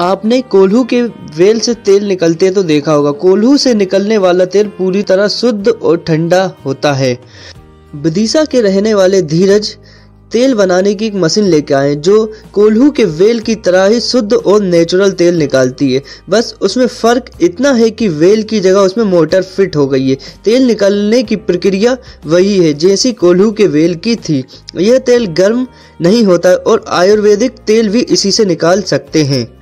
आपने कोल्हू के वेल से तेल निकलते तो देखा होगा। कोल्हू से निकलने वाला तेल पूरी तरह शुद्ध और ठंडा होता है। विदिशा के रहने वाले धीरज तेल बनाने की एक मशीन लेके आए जो कोल्हू के वेल की तरह ही शुद्ध और नेचुरल तेल निकालती है। बस उसमें फ़र्क इतना है कि वेल की जगह उसमें मोटर फिट हो गई है। तेल निकालने की प्रक्रिया वही है, जैसी कोल्हू के वेल की थी। यह तेल गर्म नहीं होता और आयुर्वेदिक तेल भी इसी से निकाल सकते हैं।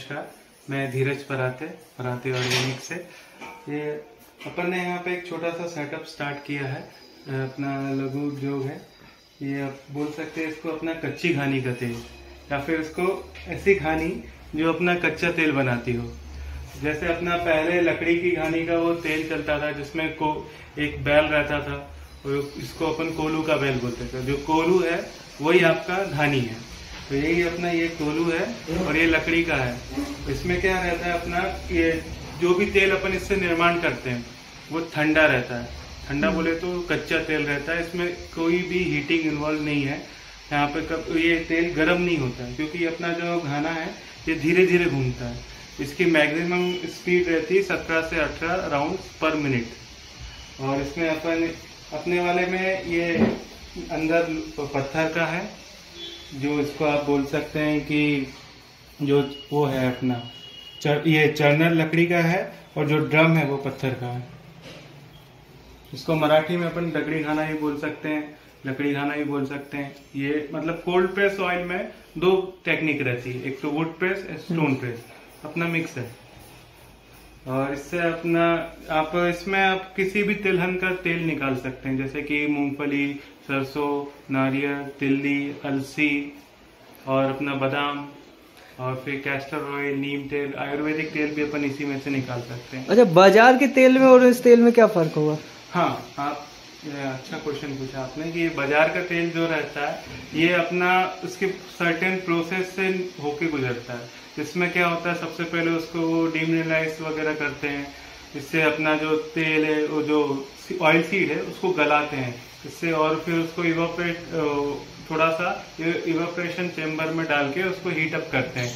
नमस्कार, मैं धीरज पराते पराते ऑर्गेनिक से। ये अपन ने यहाँ पे एक छोटा सा सेटअप स्टार्ट किया है अपना लघु उद्योग है। ये आप बोल सकते हैं इसको अपना कच्ची घानी का तेल या फिर इसको ऐसी घानी जो अपना कच्चा तेल बनाती हो। जैसे अपना पहले लकड़ी की घानी का वो तेल चलता था, जिसमें को, एक बैल रहता था और इसको अपन कोलू का बैल बोलते थे। जो कोलू है, वही आपका घानी है। तो यही अपना ये कोलू है और ये लकड़ी का है। इसमें क्या रहता है अपना ये जो भी तेल अपन इससे निर्माण करते हैं वो ठंडा रहता है। ठंडा बोले तो कच्चा तेल रहता है। इसमें कोई भी हीटिंग इन्वॉल्व नहीं है। यहाँ पे कब ये तेल गर्म नहीं होता है क्योंकि अपना जो घाना है ये धीरे धीरे घूमता है। इसकी मैक्सिमम स्पीड रहती है सत्रह से अठारह राउंड पर मिनट और इसमें अपन अपने वाले में ये अंदर पत्थर का है। जो इसको आप बोल सकते हैं कि जो वो है अपना चर, ये चर्नर लकड़ी का है और जो ड्रम है वो पत्थर का है। इसको मराठी में अपन लकड़ी खाना ही बोल सकते हैं लकड़ी खाना ही बोल सकते हैं। ये मतलब कोल्ड प्रेस ऑयल में दो टेक्निक रहती है एक तो वुड प्रेस एक स्टोन प्रेस अपना मिक्स है और इससे अपना आप इसमें आप किसी भी तिलहन का तेल निकाल सकते हैं जैसे कि मूंगफली सरसों नारियल तिल्ली अलसी और अपना बादाम और फिर कैस्टर ऑयल नीम तेल आयुर्वेदिक तेल भी अपन इसी में से निकाल सकते हैं। अच्छा बाज़ार के तेल में और इस तेल में क्या फ़र्क होगा? हाँ आप अच्छा क्वेश्चन पूछा आपने कि बाज़ार का तेल जो रहता है, ये अपना उसके सर्टेन प्रोसेस से होके गुजरता है। इसमें क्या होता है, सबसे पहले उसको वो डिमिनलाइज वगैरह करते हैं। इससे अपना जो तेल है, वो जो ऑयल सीड है, उसको गलाते हैं। इससे और फिर उसको इवापरेट थोड़ा सा इवापरेशन चेम्बर में डाल के उसको हीट अप करते हैं।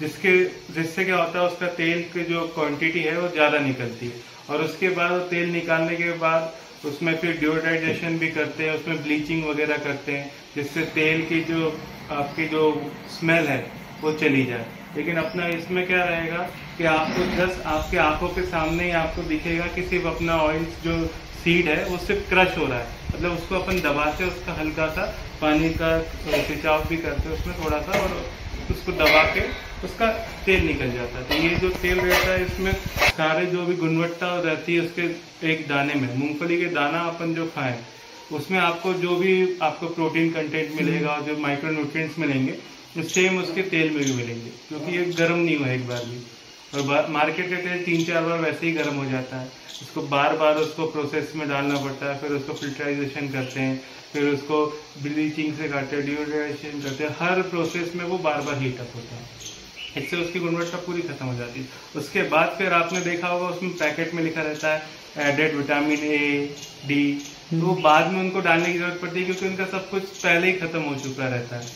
जिसके, जिससे क्या होता है, उसका तेल की जो क्वांटिटी है, वो ज़्यादा निकलती है। और उसके बाद, वो तेल निकालने के बाद उसमें फिर डिओडाइजेशन भी करते हैं, उसमें ब्लीचिंग वगैरह करते हैं, जिससे तेल की जो, आपकी जो स्मेल है, वो चली जाए। लेकिन अपना इसमें क्या रहेगा कि आपको जस्ट आपके आँखों के सामने ही आपको दिखेगा कि सिर्फ़ अपना ऑयल जो सीड है, वो सिर्फ़ क्रश हो रहा है। मतलब उसको अपन दबाते उसका हल्का सा पानी का खिंचाव भी करते हैं, उसमें थोड़ा सा और उसको दबा के उसका तेल निकल जाता है। तो ये जो तेल रहता है, इसमें सारे जो भी गुणवत्ता रहती है, उसके एक दाने में, मूंगफली के दाना अपन जो खाएँ, उसमें आपको जो भी आपको प्रोटीन कंटेंट मिलेगा और जो माइक्रो न्यूट्रिएंट्स मिलेंगे, सेम उसके तेल में भी मिलेंगे, क्योंकि ये गर्म नहीं हुआ एक बार भी और मार्केट का तेल तीन चार बार वैसे ही गर्म हो जाता है। उसको बार बार उसको प्रोसेस में डालना पड़ता है, फिर उसको फिल्टराइजेशन करते हैं, फिर उसको ब्लीचिंग से करते हैं डिओड्रेशन करते हैं। हर प्रोसेस में वो बार बार हीटअप होता है। इससे उसकी गुणवत्ता पूरी खत्म हो जाती है। उसके बाद फिर आपने देखा होगा, उसमें पैकेट में लिखा रहता है एडेड विटामिन ए डी तो बाद में उनको डालने की ज़रूरत पड़ती है, क्योंकि उनका सब कुछ पहले ही खत्म हो चुका रहता है।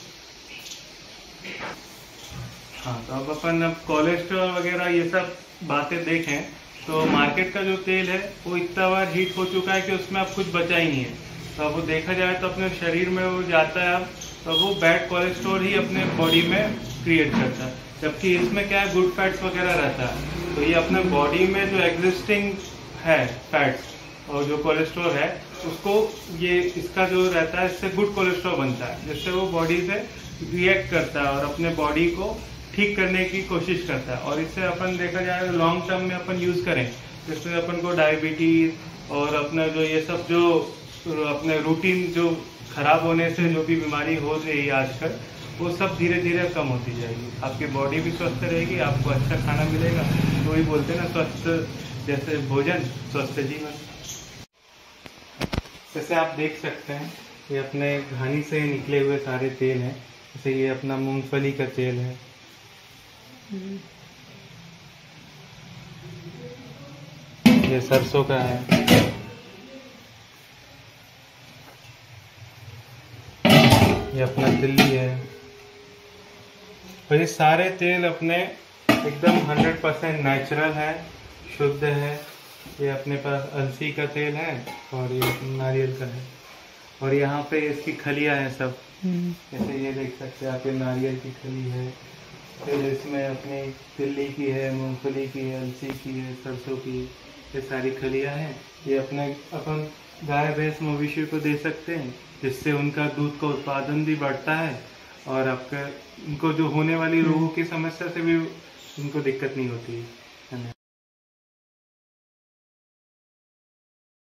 हाँ तो अब अपन अब कोलेस्ट्रॉल वगैरह ये सब बातें देखें तो मार्केट का जो तेल है, वो इतना बार हीट हो चुका है कि उसमें अब कुछ बचा ही नहीं है। तो अब वो देखा जाए तो अपने शरीर में वो जाता है अब तो वो बैड कोलेस्ट्रॉल ही अपने बॉडी में क्रिएट करता है। जबकि इसमें क्या है गुड फैट्स वगैरह रहता है। तो ये अपने बॉडी में जो एग्जिस्टिंग है फैट्स और जो कोलेस्ट्रॉल है, उसको ये इसका जो रहता है, इससे गुड कोलेस्ट्रॉल बनता है, जिससे वो बॉडी से रिएक्ट करता है और अपने बॉडी को ठीक करने की कोशिश करता है। और इससे अपन देखा जाए तो लॉन्ग टर्म में अपन यूज़ करें। जिससे अपन को डायबिटीज़ और अपना जो ये सब जो, अपने रूटीन जो खराब होने से जो भी बीमारी हो रही है आजकल, वो सब धीरे धीरे कम होती जाएगी। आपकी बॉडी भी स्वस्थ रहेगी, आपको अच्छा खाना मिलेगा। तो वही बोलते हैं ना, स्वस्थ जैसे भोजन, स्वस्थ जीवन। जैसे आप देख सकते हैं, ये अपने घानी से निकले हुए सारे तेल हैं। जैसे ये अपना मूंगफली का तेल है। ये सरसों का है। ये अपना दिल्ली है। और ये सारे तेल अपने एकदम 100 परसेंट नेचुरल है शुद्ध है। ये अपने पास अलसी का तेल है और ये नारियल का है। और यहाँ पे इसकी खलियाँ हैं सब। जैसे ये देख सकते हैं आप ये नारियल की खली है। फिर इसमें अपनी तिल्ली की है मूंगफली की है अलसी की है सरसों की ये सारी खलियाँ हैं ये अपने अपन गाय भैंस मवेशियों को दे सकते हैं जिससे उनका दूध का उत्पादन भी बढ़ता है और आपका उनको जो होने वाली रोगों की समस्या से भी उनको दिक्कत नहीं होती। है